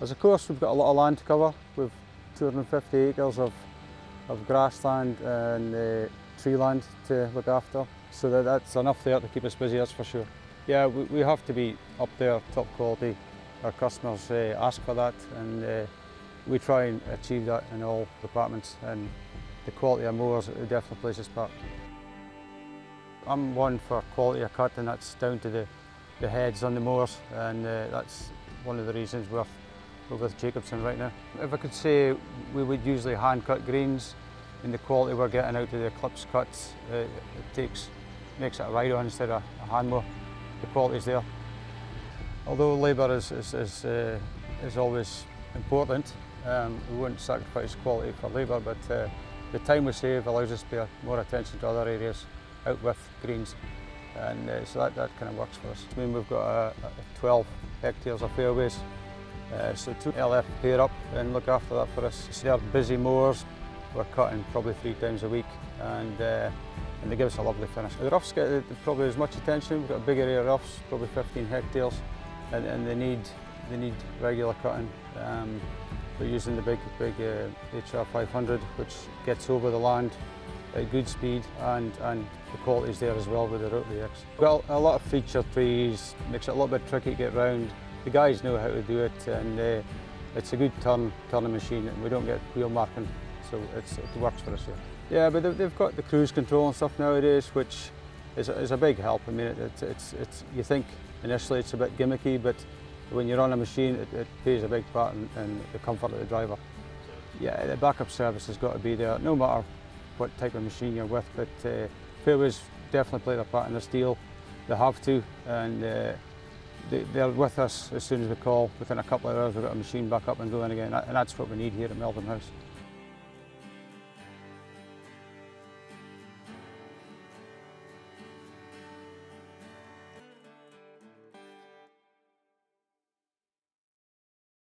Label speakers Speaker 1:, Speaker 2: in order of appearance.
Speaker 1: As a course, we've got a lot of land to cover. We've 250 acres of, of grassland and uh, tree land to look after. So that, that's enough there to keep us busy, that's for sure. Yeah, we, we have to be up there, top quality. Our customers uh, ask for that and uh, we try and achieve that in all departments and the quality of mowers definitely plays its part. I'm one for quality of cut and that's down to the, the heads on the mowers and uh, that's one of the reasons we're, we're with Jacobsen right now. If I could say we would usually hand cut greens and the quality we're getting out of the Eclipse cuts, uh, it takes, makes it a ride-on instead of a hand mower. The quality's there. Although labour is, is, is, uh, is always important, um, we wouldn't sacrifice quality for labour, but uh, the time we save allows us to pay more attention to other areas out with greens. And uh, so that, that kind of works for us. I mean, we've got uh, 12 hectares of fairways, uh, so two LF pair up and look after that for us. So they're busy mowers, we're cutting probably three times a week and, uh, and they give us a lovely finish. The roughs get probably as much attention, we've got a big area of roughs, probably 15 hectares, and, and they, need, they need regular cutting. Um, we're using the big, big uh, HR 500, which gets over the land at good speed and, and the quality is there as well with the Rotary X. Well, a lot of feature trees, makes it a little bit tricky to get round. The guys know how to do it and uh, it's a good turn, turning machine and we don't get wheel marking, so it works for us here. Yeah, but they've got the cruise control and stuff nowadays, which is a, is a big help. I mean, it, it's, it's, it's, you think initially it's a bit gimmicky, but when you're on a machine, it, it plays a big part in, in the comfort of the driver. Yeah, the backup service has got to be there, no matter what type of machine you're with, but uh, fairways definitely play their part in this deal. They have to, and uh, they, they're with us as soon as we call. Within a couple of hours, we've got a machine back up and going again, and that's what we need here at Meldrum House.